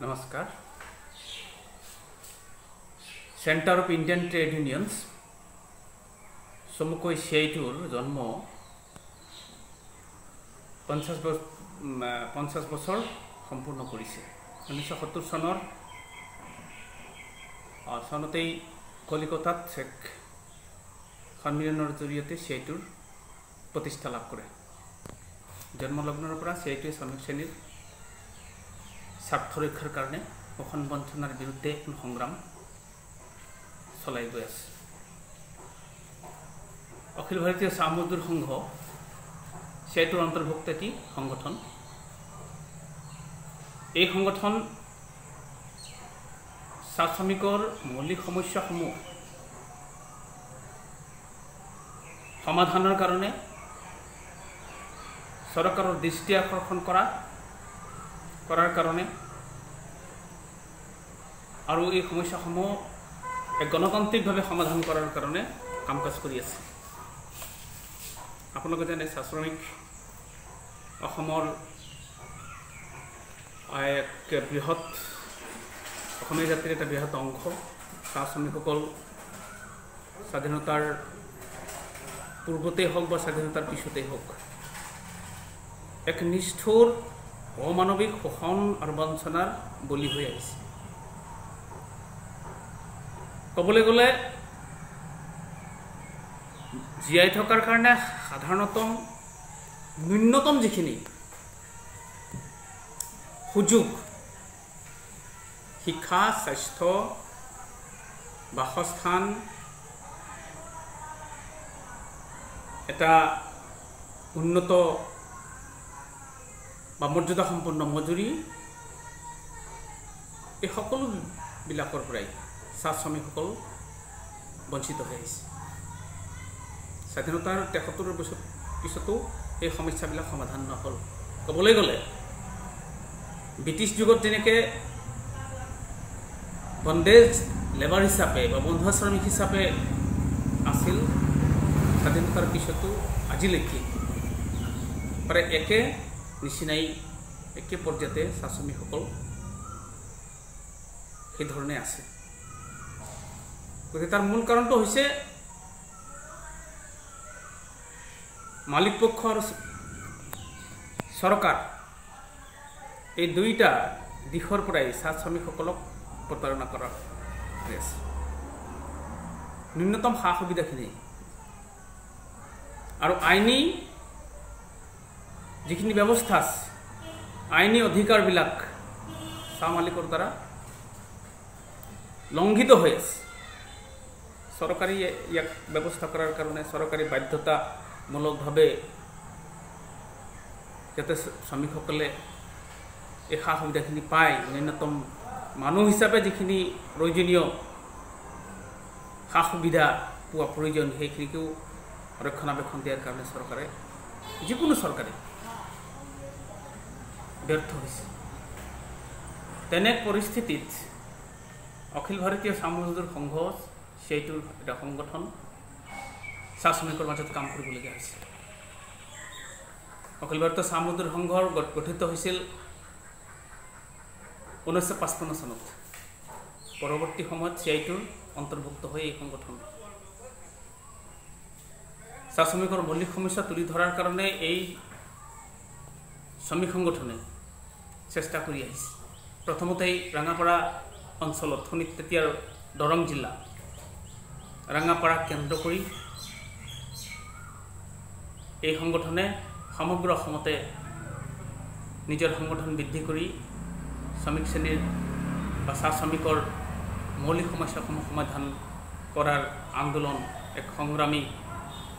নমস্কাৰ centre of Indian trade unions চমুকৈ C I টিৰ জন্ম পঞ্চাছ বছ পঞ্চাছ বছৰ সম্পূৰ্ণ কৰিছে ঊনৈছশ সত্তৰ চনৰ আহ, চনতেই কলিকতাত এক সন্মিলনৰ জৰিয়তে চি আই টিৰ প্ৰতিষ্ঠা লাভ কৰে। জন্মলগ্নৰ পৰা টিয়ে শ্ৰমিক শ্ৰেণীৰ স্বাৰ্থ ৰক্ষাৰ কাৰণে শোষণ বঞ্চনাৰ বিৰুদ্ধে এখন সংগ্ৰাম চলাই গৈ আছে। অখিল ভাৰতীয় চাহ মজদুৰ সংঘ চিআইটোৰ অন্তৰ্ভুক্ত এটি সংগঠন। এই সংগঠন চাহ শ্ৰমিকৰ মৌলিক সমস্যাসমূহ সমাধানৰ কাৰণে চৰকাৰৰ দৃষ্টি আকৰ্ষণ কৰা কৰাৰ কাৰণে আৰু এই সমস্যাসমূহ এক গণতান্ত্ৰিকভাৱে সমাধান কৰাৰ কাৰণে কাম কাজ কৰি আছে। আপোনালোকে জানে চাহ শ্ৰমিক অসমৰ এক বৃহৎ অসমীয়া জাতিৰ এটা বৃহৎ অংশ। চাহ শ্ৰমিকসকল স্বাধীনতাৰ পূৰ্বতেই হওক বা স্বাধীনতাৰ পিছতেই হওক এক নিষ্ঠুৰ অমানৱিক শোষণ আৰু বঞ্চনাৰ বলি হৈ আহিছে। ক'বলৈ গ'লে জীয়াই থকাৰ কাৰণে সাধাৰণতম ন্যূনতম যিখিনি সুযোগ শিক্ষা স্বাস্থ্য বাসস্থান এটা উন্নত বা মৰ্যাদা সম্পন্ন মজুৰি এই সকলোবিলাকৰ পৰাই চাহ শ্ৰমিকসকল বঞ্চিত হৈ আহিছে। স্বাধীনতাৰ তেসত্তৰ বছৰ পিছতো এই সমস্যাবিলাক সমাধান নহ'ল। ক'বলৈ গ'লে ব্ৰিটিছ যুগত যেনেকৈ বন্দেজ লেবাৰ হিচাপে বা বন্ধুৱা শ্ৰমিক হিচাপে আছিল স্বাধীনতাৰ পিছতো আজিলৈকে প্ৰায় একে নিচিনাই একে পৰ্যায়তে চাহ শ্ৰমিকসকল সেইধৰণে আছে। গতিকে তাৰ মূল কাৰণটো হৈছে মালিক পক্ষ আৰু চৰকাৰ। এই দুয়োটা দিশৰ পৰাই চাহ শ্ৰমিকসকলক প্ৰতাৰণা কৰা হৈ আছে। ন্যূনতম সা সুবিধাখিনি আৰু আইনী যিখিনি ব্যৱস্থা আছে আইনী অধিকাৰবিলাক চাহ মালিকৰ দ্বাৰা লংঘিত হৈ আছে। চৰকাৰী ইয়াক ব্যৱস্থা কৰাৰ কাৰণে চৰকাৰী বাধ্যতামূলকভাৱে যাতে শ্ৰমিকসকলে এই সা সুবিধাখিনি পায় ন্যূনতম মানুহ হিচাপে যিখিনি প্ৰয়োজনীয় সা সুবিধা পোৱা প্ৰয়োজন সেইখিনিকেও ৰক্ষণাবেক্ষণ দিয়াৰ কাৰণে চৰকাৰে যিকোনো চৰকাৰে ব্যৰ্থ হৈছে তেনে পৰিস্থিতিত অখিল ভাৰতীয় চাহ মজদুৰ সংঘ সেইটোৰ এটা সংগঠন শ্ৰমিকৰ মাজত কাম কৰিবলগীয়া হৈছিল অখিল ভাৰতীয় চাহ মজদুৰ সংঘৰ গঠিত হৈছিল ঊনৈছশ পঁচপন্ন চনত। পৰৱৰ্তী সময়ত চি আই টোৰ অন্তৰ্ভুক্ত হৈ এই সংগঠন চাহ শ্ৰমিকৰ মৌলিক সমস্যা তুলি ধৰাৰ কাৰণে এই শ্ৰমিক সংগঠনে চেষ্টা কৰি আহিছে। প্ৰথমতেই ৰাঙাপাৰা অঞ্চলত শোণিত তেতিয়াৰ দৰং জিলা ৰাঙাপাৰাক কেন্দ্ৰ কৰি এই সংগঠনে সমগ্ৰ অসমতে নিজৰ সংগঠন বৃদ্ধি কৰি শ্ৰমিক শ্ৰেণীৰ বা চাহ শ্ৰমিকৰ মৌলিক সমস্যাসমূহ সমাধান কৰাৰ আন্দোলন এক সংগ্ৰামী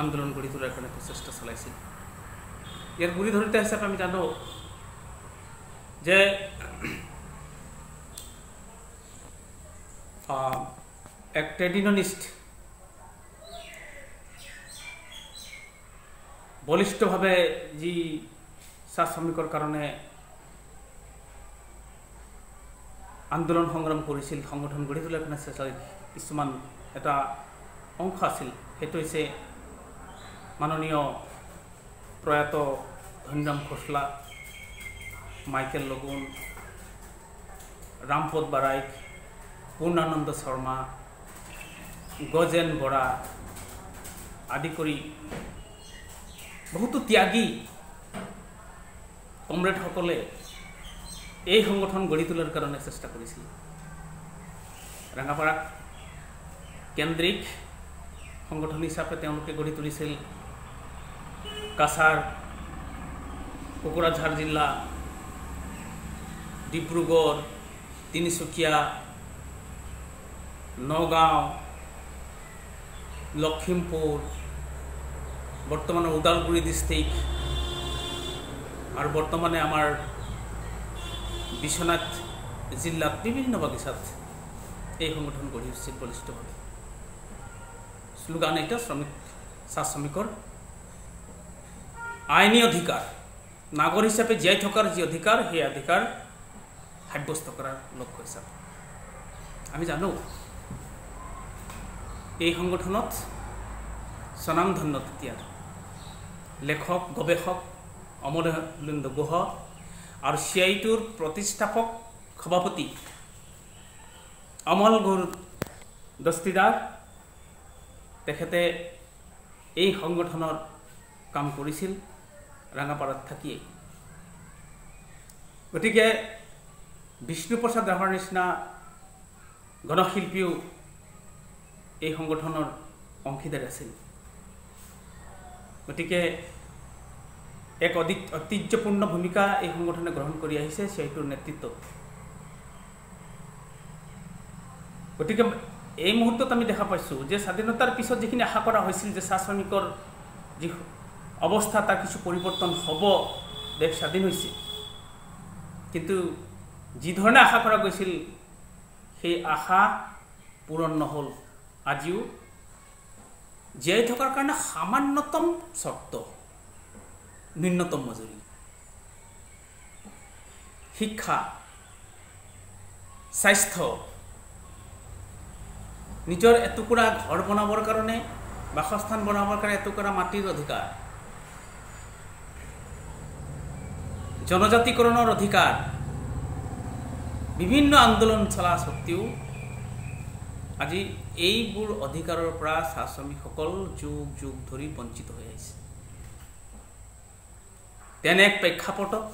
আন্দোলন গঢ়ি তোলাৰ কাৰণে প্ৰচেষ্টা চলাইছিল ইয়াৰ গুৰি ধৰিতা আমি জানো যে এক ট্ৰেড ইউনিয়নিষ্ট বলিষ্ঠভাৱে যি চাহ শ্ৰমিকৰ কাৰণে আন্দোলন সংগ্ৰাম কৰিছিল, সংগঠন গঢ়ি তোলাৰ কাৰণে কিছুমান এটা অংশ আছিল, সেইটো হৈছে মাননীয় প্রয়াত ধনরাম খোসলা, মাইকেল লগুন, রামপদ বারাইক পূৰ্ণানন্দ শৰ্মা গজেন বৰা আদি কৰি বহুতো ত্যাগী কমৰেডসকলে এই সংগঠন গঢ়ি তোলাৰ কাৰণে চেষ্টা কৰিছিল। ৰাঙাপাৰাক কেন্দ্ৰিক সংগঠন হিচাপে তেওঁলোকে গঢ়ি তুলিছিল। কাছাৰ কোকৰাঝাৰ জিলা ডিব্ৰুগড় তিনিচুকীয়া নগাঁও লখিমপুৰ বৰ্তমানৰ ওদালগুৰি ডিষ্ট্ৰিক্ট আৰু বৰ্তমানে আমাৰ বিশ্বনাথ জিলাত বিভিন্ন বাগিচাত এই সংগঠন গঢ়ি উঠিছিল বলিষ্ঠভাৱে শ্লোগান এটা শ্ৰমিক চাহ শ্ৰমিকৰ আইনী অধিকাৰ নাগৰ হিচাপে জীয়াই থকাৰ যি অধিকাৰ সেই অধিকাৰ সাব্যস্ত কৰাৰ লক্ষ্য হিচাপে। আমি জানো এই সংগঠনত স্বনামধন্য তেতিয়াৰ লেখক গৱেষক অমলেন্দ্ৰ গুহ চি আই টোৰ প্ৰতিষ্ঠাপক সভাপতি অমল গৌৰ দস্তিদাৰ তেখেতে এই সংগঠনৰ কাম কৰিছিল। ৰাঙাপাৰাত থাকিয়েই গতিকে বিষ্ণুপ্ৰসাদ ৰাভাৰ নিচিনা গণশিল্পীও এই সংগঠনৰ অংশীদাৰ আছিল। গতিকে এক অধিক ঐতিহ্যপূৰ্ণ ভূমিকা এই সংগঠনে গ্ৰহণ কৰি আহিছে চি আই টোৰ নেতৃত্বত। গতিকে এই মুহূৰ্তত আমি দেখা পাইছোঁ যে স্বাধীনতাৰ পিছত যিখিনি আশা কৰা হৈছিল যে চাহ শ্ৰমিকৰ যি অৱস্থা তাৰ কিছু পৰিৱৰ্তন হ'ব দেশ স্বাধীন হৈছে। কিন্তু যিধৰণে আশা কৰা গৈছিল সেই আশা পূৰণ নহ'ল। আজিও জীয়াই থকাৰ কাৰণে সামান্যতম চৰ্ত ন্যূনতম মজুৰি। শিক্ষা স্বাস্থ্য নিজৰ এটুকুৰা ঘৰ বনাবৰ কাৰণে বাসস্থান বনাবৰ কাৰণে এটুকুৰা মাটিৰ অধিকাৰ। জনজাতিকৰণৰ অধিকাৰ। বিভিন্ন আন্দোলন চলা স্বত্বেও আজি এইবোৰ অধিকাৰৰ পৰা চাহ শ্ৰমিকসকল যুগ যুগ ধৰি বঞ্চিত হৈ আহিছে। তেনে এক প্ৰেক্ষাপটত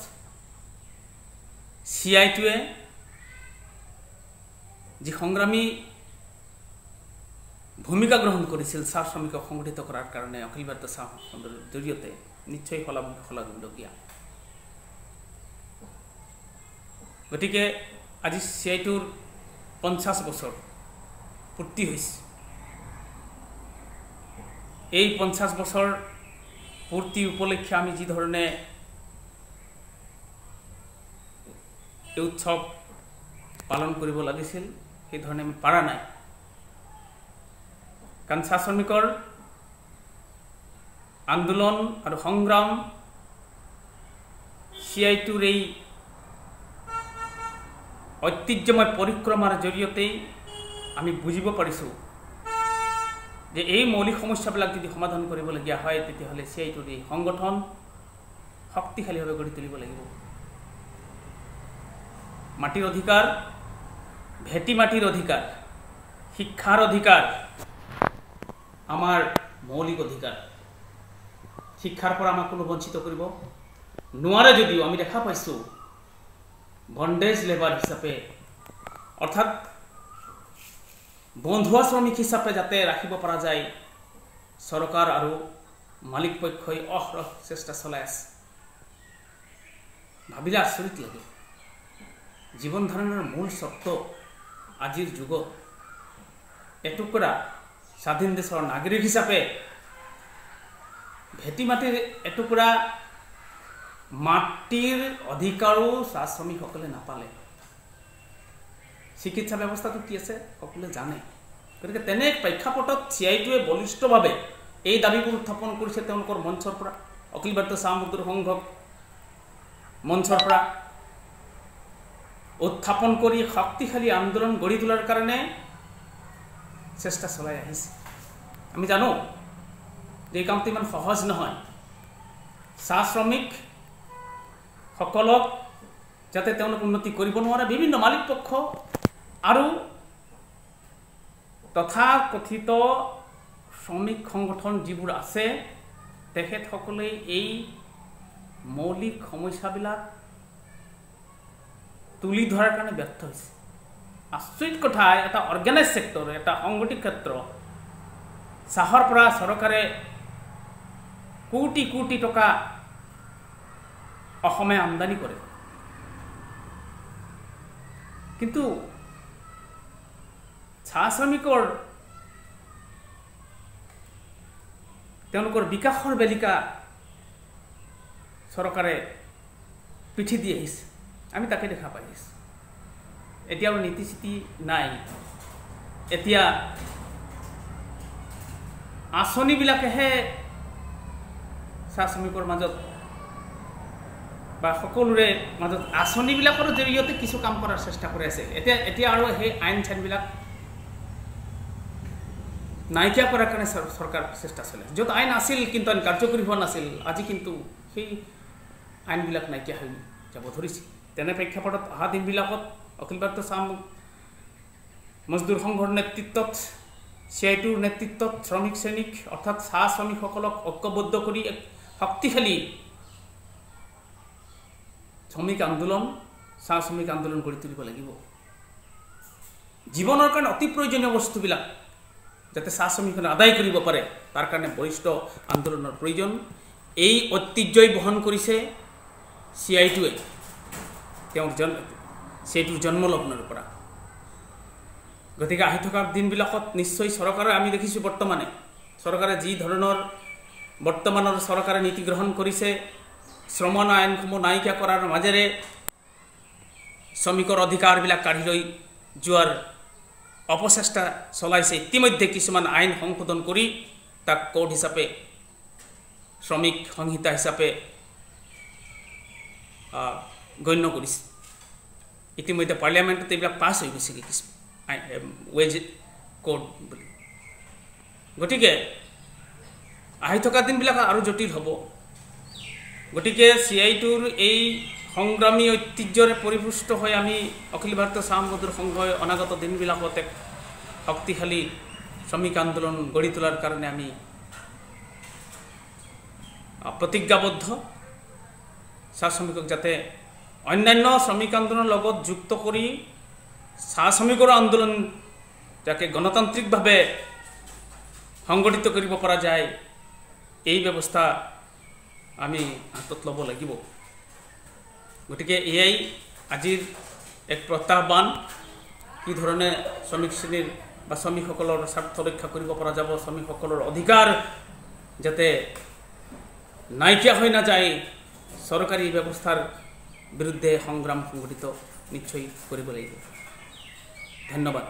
চি আই টোৱে যি সংগ্ৰামী ভূমিকা গ্ৰহণ কৰিছিল চাহ শ্ৰমিকক সংগঠিত কৰাৰ কাৰণে অখিল ভাৰতীয় চাহ জৰিয়তে নিশ্চয় শলাগ শলাগিবলগীয়া গতিকে আজি চি আই টোৰ পঞ্চাছ বছৰ পূৰ্তি হৈছে। এই পঞ্চাছ বছৰ পূৰ্তি উপলক্ষে আমি যিধৰণে এই উৎসৱ পালন কৰিব লাগিছিল সেইধৰণে আমি পাৰা নাই। কাৰণ চাহ শ্ৰমিকৰ আন্দোলন আৰু সংগ্ৰাম চি আই টোৰ এই ঐতিহ্যময় পৰিক্ৰমাৰ জৰিয়তেই আমি বুজিব পাৰিছোঁ যে এই মৌলিক সমস্যাবিলাক যদি সমাধান কৰিবলগীয়া হয়, তেতিয়াহ'লে চি আই এই সংগঠন শক্তিশালীভাৱে গঢ়ি তুলিব লাগিব। মাটিৰ অধিকাৰ, ভেটি মাটিৰ অধিকাৰ, শিক্ষাৰ অধিকাৰ, আমাৰ মৌলিক অধিকাৰ, শিক্ষাৰ পৰা আমাক কোনো বঞ্চিত কৰিব নোৱাৰে যদিও আমি দেখা পাইছোঁ বন্দেজ লেবাৰ হিচাপে অৰ্থাৎ বন্ধুৱা শ্ৰমিক হিচাপে যাতে ৰাখিব পৰা যায় চৰকাৰ আৰু মালিক পক্ষই অহৰহ চেষ্টা চলাই আছে। ভাবিলে আচৰিত লাগে। জীৱন ধাৰণৰ মূল চৰ্ত আজিৰ যুগত এটুকুৰা স্বাধীন দেশৰ নাগৰিক হিচাপে ভেটি মাটিৰ এটুকুৰা মাটিৰ অধিকাৰো চাহ শ্ৰমিকসকলে নাপালে। চিকিৎসা ব্যৱস্থাটো কি আছে? সকলোৱে জানে। গতিকে তেনে প্ৰেক্ষাপটত চি আই টোৱে বলিষ্ঠভাৱে এই দাবীবোৰ উত্থাপন কৰিছে তেওঁলোকৰ মঞ্চৰ পৰা। অখিল ভাৰতীয় চাহ মজদুৰ সংঘক মঞ্চৰ পৰা উত্থাপন কৰি শক্তিশালী আন্দোলন গঢ়ি তোলাৰ কাৰণে চেষ্টা চলাই আহিছে। আমি জানো যে এই কামটো ইমান সহজ নহয়। চাহ শ্ৰমিক সকলক যাতে তেওঁলোক উন্নতি কৰিব নোৱাৰে বিভিন্ন মালিক পক্ষ আৰু তথাকথিত শ্ৰমিক সংগঠন যিবোৰ আছে তেখেতসকলে এই মৌলিক সমস্যাবিলাক তুলি ধৰাৰ কাৰণে ব্যৰ্থ হৈছে। আচৰিত কথা এটা অৰ্গেনাইজ ছেক্টৰ এটা সংগঠিত ক্ষেত্ৰ চাহৰ পৰা চৰকাৰে কোটি কোটি টকা অসমে আমদানি কৰে। কিন্তু চাহ শ্ৰমিকৰ তেওঁলোকৰ বিকাশৰ বেলিকা চৰকাৰে পিঠি দি আহিছে। আমি তাকে দেখা পাই আছোঁ এতিয়া আৰু নীতি চিতি নাই। এতিয়া আঁচনিবিলাকেহে চাহ শ্ৰমিকৰ মাজত বা সকলোৰে মাজত আঁচনিবিলাকৰ জৰিয়তে কিছু কাম কৰাৰ চেষ্টা কৰি আছে। এতিয়া এতিয়া আৰু সেই আইন চাইনবিলাক নাইকিয়া কৰাৰ কাৰণে চৰকাৰ চেষ্টা চলে। য'ত আইন আছিল কিন্তু আইন কাৰ্যকৰী হোৱা নাছিল আজি কিন্তু সেই আইনবিলাক নাইকিয়া হৈ যাব ধৰিছে। তেনে প্ৰেক্ষাপটত অহা দিনবিলাকত অখিল ভাৰতীয় চাহ মজদুৰ সংঘৰ নেতৃত্বত চি আই টিৰ নেতৃত্বত শ্ৰমিক শ্ৰেণীক অৰ্থাৎ চাহ শ্ৰমিকসকলক ঐক্যবদ্ধ কৰি এক শক্তিশালী শ্ৰমিক আন্দোলন চাহ শ্ৰমিক আন্দোলন গঢ়ি তুলিব লাগিব। জীৱনৰ কাৰণে অতি প্ৰয়োজনীয় বস্তুবিলাক যাতে চাহ শ্ৰমিকখনে আদায় কৰিব পাৰে তাৰ কাৰণে বৰিষ্ঠ আন্দোলনৰ প্ৰয়োজন। এই ঐতিহ্যই বহন কৰিছে চি আই টিয়ে তেওঁৰ জন চি আই টিৰ জন্মলগ্নৰ পৰা। গতিকে আহি থকা দিনবিলাকত নিশ্চয় চৰকাৰে আমি দেখিছোঁ বৰ্তমানে চৰকাৰে যি ধৰণৰ বৰ্তমানৰ চৰকাৰে নীতি গ্ৰহণ কৰিছে শ্ৰম আইনসমূহ নাইকিয়া কৰাৰ মাজেৰে শ্ৰমিকৰ অধিকাৰবিলাক কাঢ়ি লৈ যোৱাৰ অপচেষ্টা চলাইছে ইতিমধ্যে কিছুমান আইন সংশোধন কৰি তাক কোড হিচাপে শ্ৰমিক সংহিতা হিচাপে গণ্য কৰিছে ইতিমধ্যে পাৰ্লিয়ামেণ্টত এইবিলাক পাছ হৈ গৈছেগৈ কিছু ৱেজ কোড বুলি গতিকে আহি থকা দিনবিলাক আৰু জটিল হ'ব গতিকে চি আই এই সংগ্ৰামী ঐতিহ্যৰে পৰিপুষ্ট হৈ আমি অখিল ভাৰতীয় চাহ মজদুৰ অনাগত দিনবিলাকত এক শক্তিশালী শ্ৰমিক আন্দোলন গঢ়ি তোলাৰ কাৰণে আমি প্ৰতিজ্ঞাবদ্ধ। চাহ শ্ৰমিকক যাতে অন্যান্য শ্ৰমিক আন্দোলনৰ লগত যুক্ত কৰি চাহ শ্ৰমিকৰ আন্দোলন যাকে গণতান্ত্ৰিকভাৱে সংগঠিত কৰিব পৰা যায়, এই ব্যৱস্থা আমি হাতত ল'ব লাগিব। গতিকে এয়াই আজিৰ এক প্ৰত্যাহ্বান, কি ধৰণে শ্ৰমিক শ্ৰেণীৰ বা শ্ৰমিকসকলৰ স্বাৰ্থ ৰক্ষা কৰিব পৰা যাব, শ্ৰমিকসকলৰ অধিকাৰ যাতে নাইকিয়া হৈ নাযায়, চৰকাৰী ব্যৱস্থাৰ বিৰুদ্ধে সংগ্ৰাম সংগঠিত নিশ্চয় কৰিব লাগিব। ধন্যবাদ।